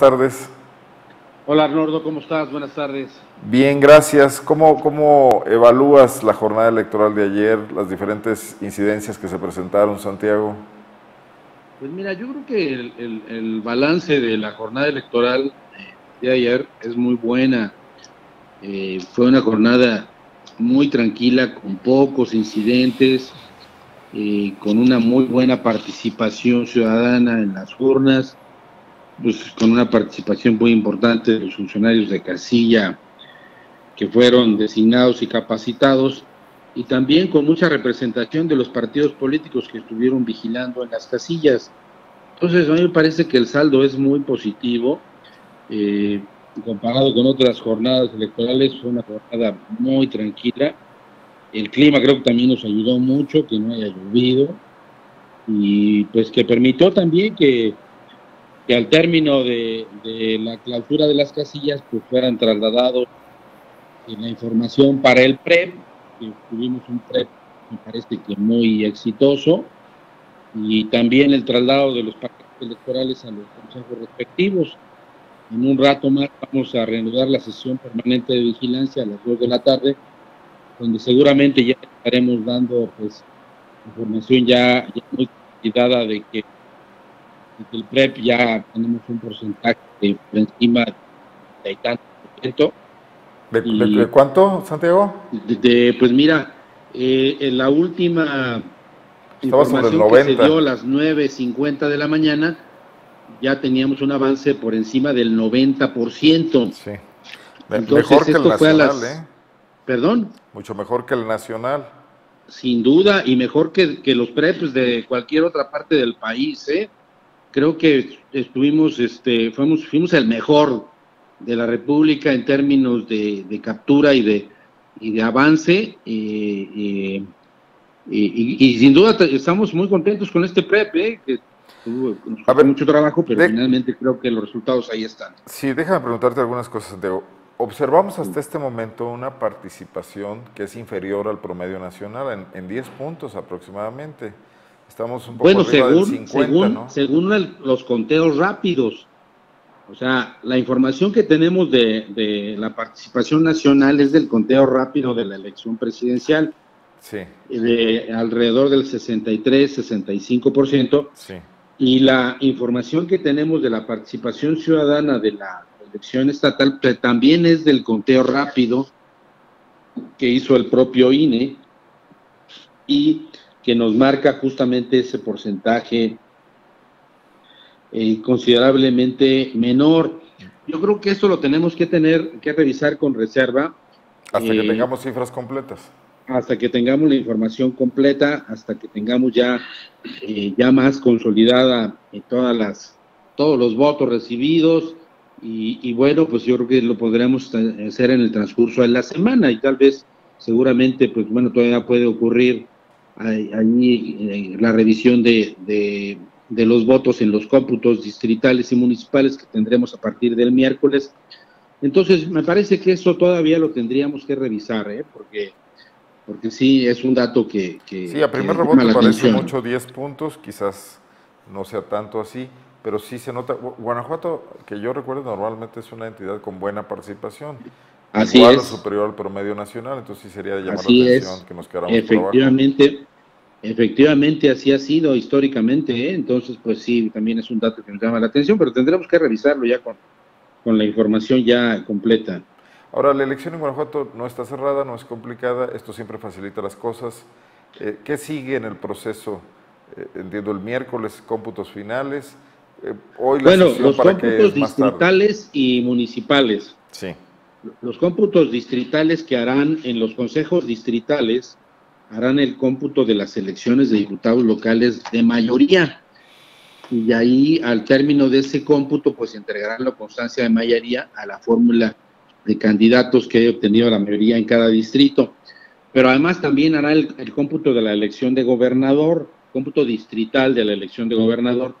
tardes. Hola Arnoldo, ¿cómo estás? Buenas tardes. Bien, gracias. ¿Cómo, ¿Cómo evalúas la jornada electoral de ayer, las diferentes incidencias que se presentaron, Santiago? Pues mira, yo creo que el, balance de la jornada electoral de ayer es muy buena. Eh, fue una jornada muy tranquila, con pocos incidentes, eh, con una muy buena participación ciudadana en las urnas pues, con una participación muy importante de los funcionarios de casilla que fueron designados y capacitados, y también con mucha representación de los partidos políticos que estuvieron vigilando en las casillas. Entonces, a mí me parece que el saldo es muy positivo. Eh, comparado con otras jornadas electorales, fue una jornada muy tranquila. El clima creo que también nos ayudó mucho, que no haya llovido, y pues que permitió también que que al término de, la clausura de las casillas pues fueran trasladados la información para el PREP, que tuvimos un PREP me parece que muy exitoso, y también el traslado de los paquetes electorales a los consejos respectivos. En un rato más vamos a reanudar la sesión permanente de vigilancia a las 2 de la tarde, donde seguramente ya estaremos dando pues información ya, ya muy cuidada de que el PREP ya tenemos un porcentaje de por encima de tanto por ciento. ¿De, cuánto, Santiago? De, pues mira, eh, en la última información que se dio a las 9.50 de la mañana, ya teníamos un avance por encima del 90%. Sí. mejor que el nacional, ¿eh? ¿Perdón? Mucho mejor que el nacional. Sin duda, y mejor que, que los PREPs de cualquier otra parte del país, ¿eh? Creo que estuvimos, este, fuimos, fuimos el mejor de la República en términos de, captura y de, y de avance. y, sin duda estamos muy contentos con este PREP, ¿eh? que tuvo mucho trabajo, pero finalmente creo que los resultados ahí están. Sí, déjame preguntarte algunas cosas, Santiago. Observamos hasta este momento una participación que es inferior al promedio nacional en, en 10 puntos aproximadamente. Estamos un poco bueno, según, según, los conteos rápidos. O sea, la información que tenemos de, la participación nacional es del conteo rápido de la elección presidencial. Sí. De alrededor del 63, 65%. Sí. Y la información que tenemos de la participación ciudadana de la elección estatal también es del conteo rápido que hizo el propio INE. Y que nos marca justamente ese porcentaje eh, considerablemente menor. Yo creo que esto lo tenemos que tener que revisar con reserva. Hasta que eh, tengamos cifras completas. Hasta que tengamos la información completa, hasta que tengamos ya, eh, ya más consolidada todas las, todos los votos recibidos. Y, y, bueno, pues yo creo que lo podremos hacer en el transcurso de la semana y tal vez, seguramente, pues bueno, todavía puede ocurrir ahí eh, la revisión de, de, los votos en los cómputos distritales y municipales que tendremos a partir del miércoles. Entonces, me parece que eso todavía lo tendríamos que revisar, ¿eh? porque, porque sí es un dato que... que sí, a primer rebote parece mucho 10 puntos, quizás no sea tanto así, pero sí se nota. Guanajuato, que yo recuerdo, normalmente es una entidad con buena participación. Así igual es. o superior al promedio nacional, entonces sí sería de llamar la atención que nos quedáramos Efectivamente, efectivamente así ha sido históricamente, ¿eh? entonces pues sí, también es un dato que nos llama la atención, pero tendremos que revisarlo ya con, con la información ya completa. Ahora, la elección en Guanajuato no está cerrada, no es complicada, esto siempre facilita las cosas. Eh, ¿Qué sigue en el proceso? Eh, entiendo el miércoles, cómputos finales. hoy la bueno, los cómputos distritales y municipales. Sí los cómputos distritales que harán en los consejos distritales harán el cómputo de las elecciones de diputados locales de mayoría. Y ahí, al término de ese cómputo, pues entregarán la constancia de mayoría a la fórmula de candidatos que haya obtenido la mayoría en cada distrito. Pero además también hará el, el cómputo de la elección de gobernador, cómputo distrital de la elección de gobernador.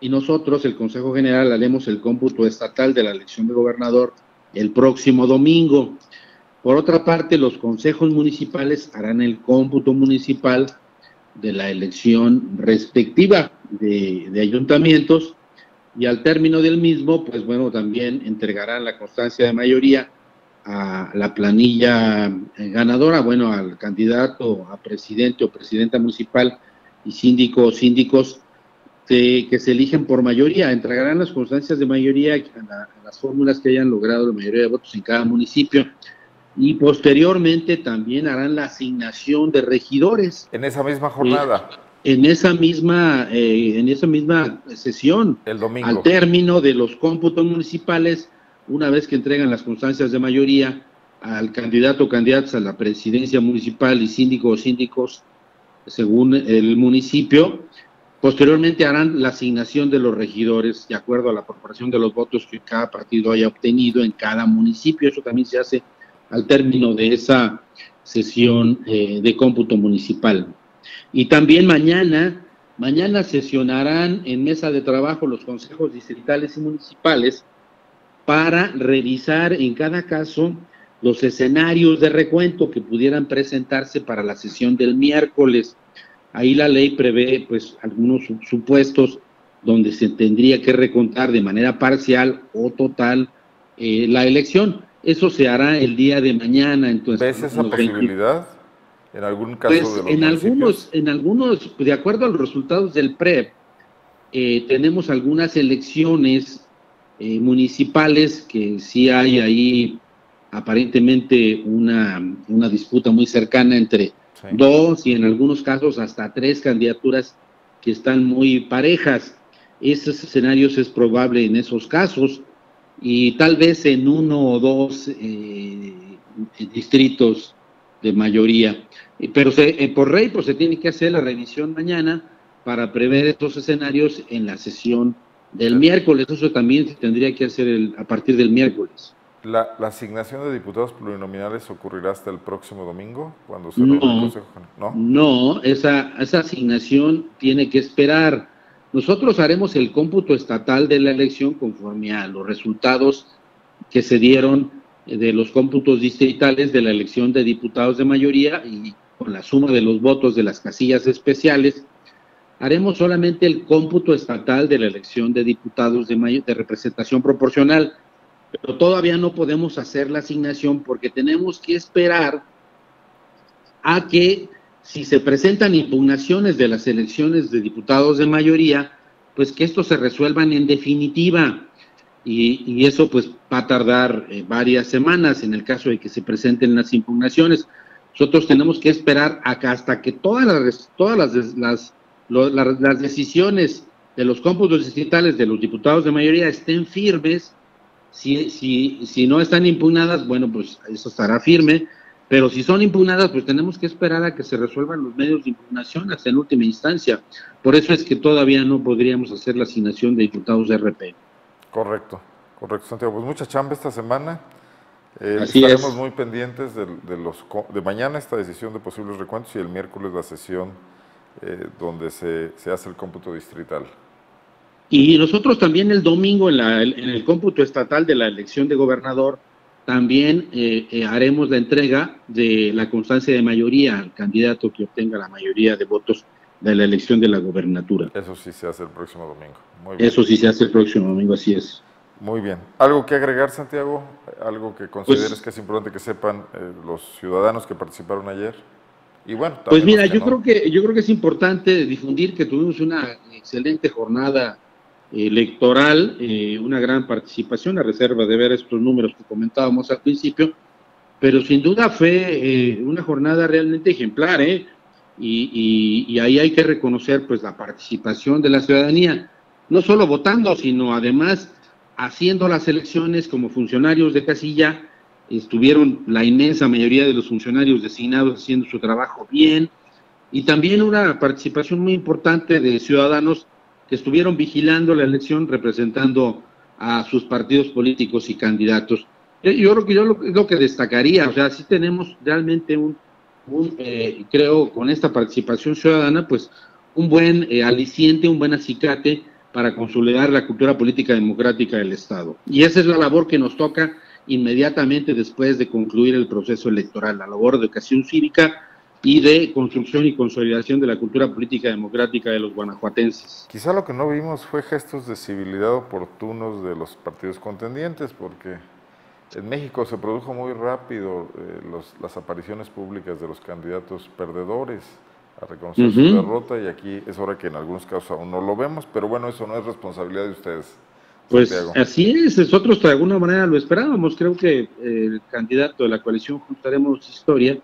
Y nosotros, el Consejo General, haremos el cómputo estatal de la elección de gobernador el próximo domingo. Por otra parte, los consejos municipales harán el cómputo municipal de la elección respectiva de, ayuntamientos y al término del mismo, pues bueno, también entregarán la constancia de mayoría a la planilla eh, ganadora, bueno, al candidato a presidente o presidenta municipal y síndico o síndicos que se eligen por mayoría. Entregarán las constancias de mayoría a, las fórmulas que hayan logrado la mayoría de votos en cada municipio y posteriormente también harán la asignación de regidores. En esa misma jornada. Eh, en esa misma, eh, en esa misma sesión. El domingo. Al término de los cómputos municipales, una vez que entregan las constancias de mayoría al candidato o candidatas a la presidencia municipal y síndico o síndicos según el municipio, posteriormente harán la asignación de los regidores de acuerdo a la proporción de los votos que cada partido haya obtenido en cada municipio. Eso también se hace al término de esa sesión eh, de cómputo municipal. Y también mañana, mañana sesionarán en mesa de trabajo los consejos distritales y municipales para revisar en cada caso los escenarios de recuento que pudieran presentarse para la sesión del miércoles. Ahí la ley prevé pues algunos supuestos donde se tendría que recontar de manera parcial o total eh, la elección. Eso se hará el día de mañana. Entonces, ¿Ves esa posibilidad? En algún caso pues, de los en algunos, en algunos, de acuerdo a los resultados del PREP, eh, tenemos algunas elecciones eh, municipales que sí hay ahí aparentemente una, una disputa muy cercana entre dos y en algunos casos hasta tres candidaturas que están muy parejas. Esos escenarios es probable en esos casos y tal vez en uno o dos eh, distritos de mayoría. Pero se, eh, por rey pues se tiene que hacer la revisión mañana para prever estos escenarios en la sesión del miércoles. Eso también se tendría que hacer el, a partir del miércoles. La, asignación de diputados plurinominales ocurrirá hasta el próximo domingo, cuando se no, el Consejo No, no esa, esa asignación tiene que esperar. Nosotros haremos el cómputo estatal de la elección conforme a los resultados que se dieron de los cómputos distritales de la elección de diputados de mayoría y con la suma de los votos de las casillas especiales, haremos solamente el cómputo estatal de la elección de diputados de, de representación proporcional pero todavía no podemos hacer la asignación porque tenemos que esperar a que si se presentan impugnaciones de las elecciones de diputados de mayoría, pues que esto se resuelvan en definitiva. Y, eso pues va a tardar eh, varias semanas en el caso de que se presenten las impugnaciones. Nosotros tenemos que esperar acá hasta que todas las, todas las, las, las decisiones de los cómputos distritales de los diputados de mayoría estén firmes si, si, si no están impugnadas, bueno, pues eso estará firme, pero si son impugnadas, pues tenemos que esperar a que se resuelvan los medios de impugnación hasta en última instancia. Por eso es que todavía no podríamos hacer la asignación de diputados de RP. Correcto, correcto, Santiago. Pues mucha chamba esta semana. Eh, estaremos muy pendientes de, los, de mañana esta decisión de posibles recuentos y el miércoles la sesión eh, donde se, se hace el cómputo distrital. Y nosotros también el domingo en, el cómputo estatal de la elección de gobernador, también eh, eh, haremos la entrega de la constancia de mayoría al candidato que obtenga la mayoría de votos de la elección de la gobernatura. Eso sí se hace el próximo domingo. Eso sí se hace el próximo domingo, así es. Muy bien. ¿Algo que agregar, Santiago? ¿Algo que consideres pues que es importante que sepan eh, los ciudadanos que participaron ayer? Y bueno, pues mira, yo creo que yo creo que es importante difundir que tuvimos una excelente jornada electoral, eh, una gran participación, a reserva de ver estos números que comentábamos al principio, pero sin duda fue eh, una jornada realmente ejemplar, ¿eh? Y, ahí hay que reconocer pues la participación de la ciudadanía, no solo votando, sino además haciendo las elecciones como funcionarios de casilla, estuvieron la inmensa mayoría de los funcionarios designados haciendo su trabajo bien, y también una participación muy importante de ciudadanos que estuvieron vigilando la elección representando a sus partidos políticos y candidatos. Yo creo que yo lo, que destacaría, o sea, si tenemos realmente un, eh, creo, con esta participación ciudadana, pues un buen eh, aliciente, un buen acicate para consolidar la cultura política democrática del Estado. Y esa es la labor que nos toca inmediatamente después de concluir el proceso electoral, la labor de educación cívica y de construcción y consolidación de la cultura política democrática de los guanajuatenses. Quizá lo que no vimos fue gestos de civilidad oportunos de los partidos contendientes, porque en México se produjo muy rápido eh, las apariciones públicas de los candidatos perdedores a reconocer su derrota y aquí es hora que en algunos casos aún no lo vemos, pero bueno, eso no es responsabilidad de ustedes. Pues así es, nosotros de alguna manera lo esperábamos, creo que el candidato de la coalición Juntaremos Historia,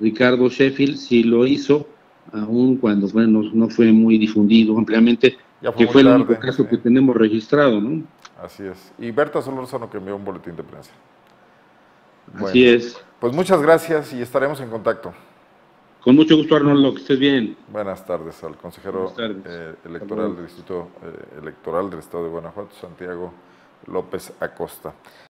Ricardo Sheffield, sí lo hizo, aun cuando bueno, no fue muy difundido ampliamente, que fue el único caso que tenemos registrado, ¿no? Así es. Y Berta Solorzano que envió un boletín de prensa. Así es. Pues muchas gracias y estaremos en contacto. Con mucho gusto, Arnoldo, que estés bien. Buenas tardes al consejero eh, electoral del Distrito eh, Electoral del Estado de Guanajuato, Santiago López Acosta.